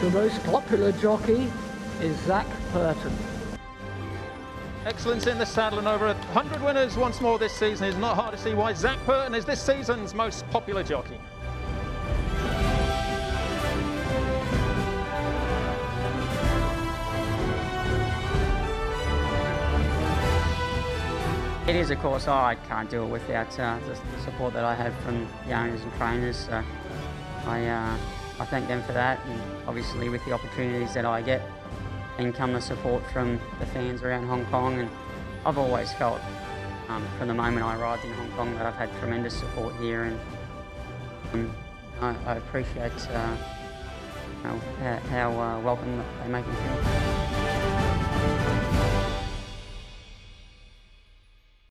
The most popular jockey is Zach Purton. Excellence in the saddle and over 100 winners once more this season. It's not hard to see why Zach Purton is this season's most popular jockey. It is of course I can't do it without uh, the, the, support that I have from the owners and trainers. So I, uh, I thank them for that, and obviously with the opportunities that I get, and come the support from the fans around Hong Kong. And I've always felt, um, from the moment I arrived in Hong Kong, that I've had tremendous support here, and um, I, I, appreciate uh, how, how uh, welcome they make me feel.